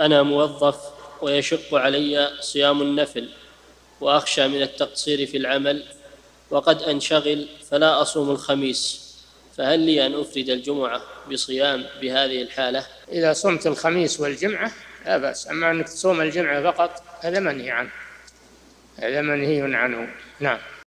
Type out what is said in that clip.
أنا موظف ويشق علي صيام النفل وأخشى من التقصير في العمل وقد أنشغل فلا أصوم الخميس فهل لي أن أفرد الجمعة بصيام بهذه الحالة؟ إذا صمت الخميس والجمعة لا بأس أما أنك تصوم الجمعة فقط هذا منهي عنه هذا منهي عنه نعم.